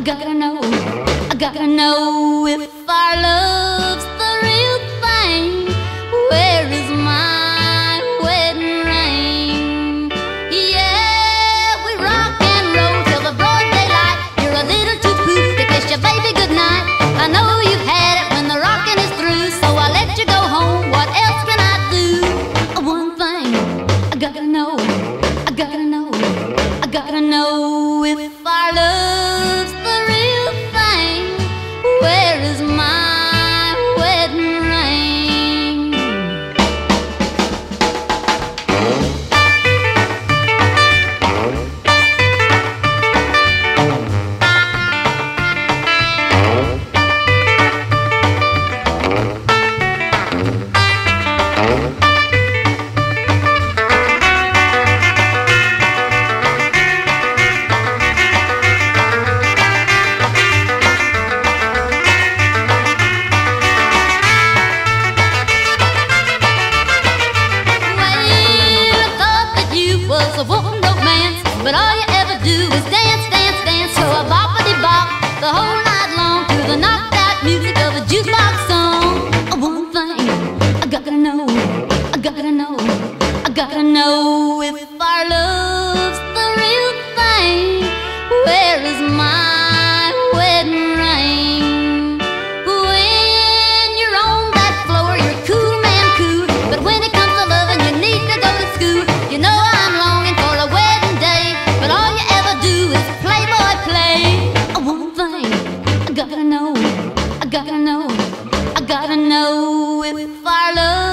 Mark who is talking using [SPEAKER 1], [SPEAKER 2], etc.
[SPEAKER 1] know I gotta know if our love's the real thing. Where is my wedding ring? Yeah, we rock and roll till the broad daylight. You're a little too poof to kiss your baby goodnight. I know you've had it when the rocking is through, so I let you go home. What else can I do? One thing I gotta know, but all gotta know, I gotta know if our love.